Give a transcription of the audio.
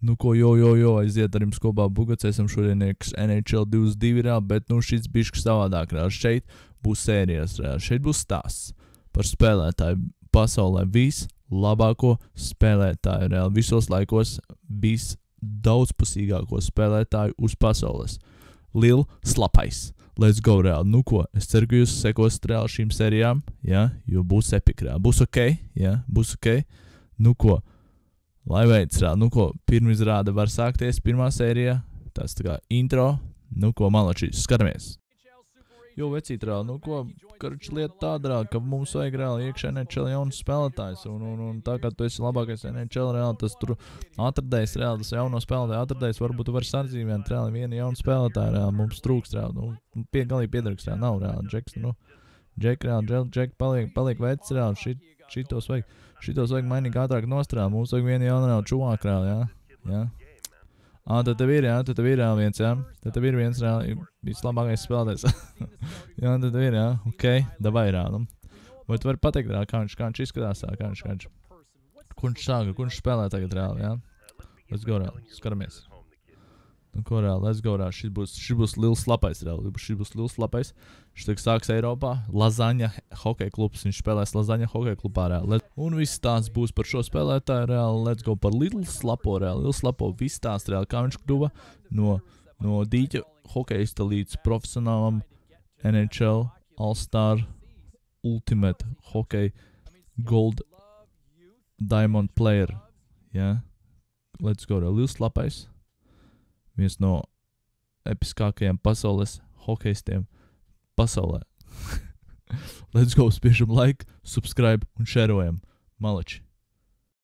Nu, ko jo, jo, jo aiziet ar jums kopā Bugats, esam šodien NHL 22 reāli, bet nu šis bišķi savādāk reāli. Šeit būs sērijas reāli, šeit būs stāsts par spēlētāju pasaulē vislabāko spēlētāju reāli visos laikos, visdaudzpusīgāko spēlētāju uz pasaules. Lil slapais. Let's go reāli. Nu ko, es ceru, ka jūs sekosiet reāli šīm sērijām, ja, jo būs epika reāli. Būs ok, ja, būs ok. Nu ko, lai veids rāda, nu ko, pirmizrāde var sākties pirmā sērijā. Tas tā kā intro, nu ko, malačīs, skatāmies. Jo vecīt reāli, nu ko, karč lieta tāda reāli, ka mums vajag reāli iekšā NHL jaunas spēlētājs. Un, un, un tā kā tu esi labākais NHL reāli, tas tur atradējis reāli, tas jauno spēlētāju atradējis, varbūt tu vari sadzīvēt reāli vienu jaunu spēlētāju reāli, mums trūkst reāli, nu, pie galīgi piedarks reāli, nav reāli, džeks, nu, džek reāli, džek, džek paliek, paliek vecs reāli, šit, šitos vajag, šitos vajag mainīt ātrāk nostrāli, mums vajag vienu jaunu reāli čuvāk reāli, jā, jā. Ah, tad tev ir, jā, tad tev ir jā, viens, jā. Tad tev ir viens, jā, vislabākais spēlētājs. jā, tad tev ir, jā, ok, davai rā. Nu. Vai tu vari pateikt, rā, kā viņš, kā viņš izskatās, tā, kā viņš, kā viņš, kur viņš sāka, kur viņš spēlē tagad reāli, jā. Let's go, rā, skaramies. Nu, ko reāli, let's go, rā, šis būs, šis būs liels slapais, reāli, šis būs liels slapais. Viņš tagad sāks Eiropā, Lazaņa hokeja klubs, viņš spēlēs Lazaņa hokeja klubā reāli. Let, un viss tās būs par šo spēlētāju reāli, let's go par Lidl slapo reāli, Lidl slapo, viss tās reāli, kā viņš kļuva? No, no dīķa hokeista līdz profesionālam. NHL All-Star Ultimate Hockey Gold Diamond Player. Jā, yeah? let's go, reāli, Lidl slapais viens no episkākajiem pasaules hokeistiem pasaulē. Let's go, spiežam like, subscribe un šērojam. Malači!